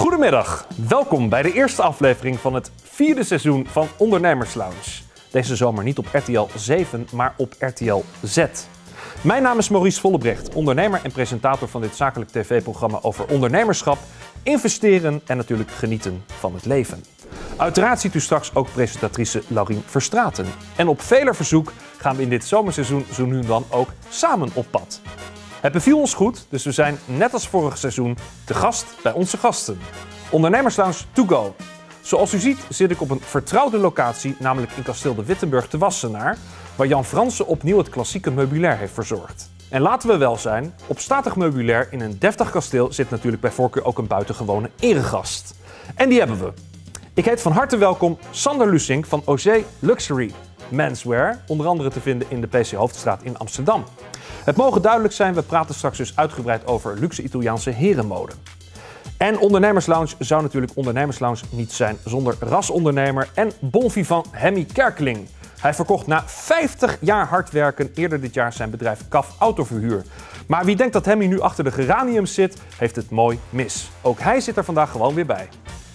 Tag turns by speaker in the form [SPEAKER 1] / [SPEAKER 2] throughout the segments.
[SPEAKER 1] Goedemiddag, welkom bij de eerste aflevering van het vierde seizoen van Ondernemers Lounge. Deze zomer niet op RTL 7, maar op RTL Z. Mijn naam is Maurice Vollebrecht, ondernemer en presentator van dit zakelijk tv-programma over ondernemerschap, investeren en natuurlijk genieten van het leven. Uiteraard ziet u straks ook presentatrice Laurien Verstraten. En op veler verzoek gaan we in dit zomerseizoen zo nu dan ook samen op pad. Het beviel ons goed, dus we zijn net als vorig seizoen te gast bij onze gasten. Ondernemerslounge To Go. Zoals u ziet zit ik op een vertrouwde locatie, namelijk in Kasteel de Wittenburg te Wassenaar, waar Jan Fransen opnieuw het klassieke meubilair heeft verzorgd. En laten we wel zijn, op statig meubilair in een deftig kasteel zit natuurlijk bij voorkeur ook een buitengewone eregast. En die hebben we. Ik heet van harte welkom Sander Lusink van OC Luxury Menswear, onder andere te vinden in de PC Hoofdstraat in Amsterdam. Het mogen duidelijk zijn, we praten straks dus uitgebreid over luxe Italiaanse herenmode. En Ondernemerslounge zou natuurlijk Ondernemerslounge niet zijn zonder rasondernemer en bon vivant Hemmy Kerkeling. Hij verkocht na 50 jaar hard werken eerder dit jaar zijn bedrijf CAF Autoverhuur. Maar wie denkt dat Hemmy nu achter de geraniums zit, heeft het mooi mis. Ook hij zit er vandaag gewoon weer bij.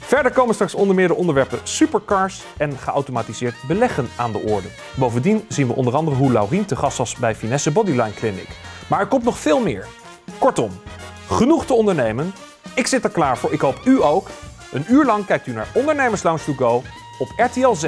[SPEAKER 1] Verder komen straks onder meer de onderwerpen supercars en geautomatiseerd beleggen aan de orde. Bovendien zien we onder andere hoe Laurien te gast was bij Finesse Bodyline Clinic. Maar er komt nog veel meer. Kortom, genoeg te ondernemen. Ik zit er klaar voor, ik hoop u ook. Een uur lang kijkt u naar Ondernemers Lounge to Go op RTL Z.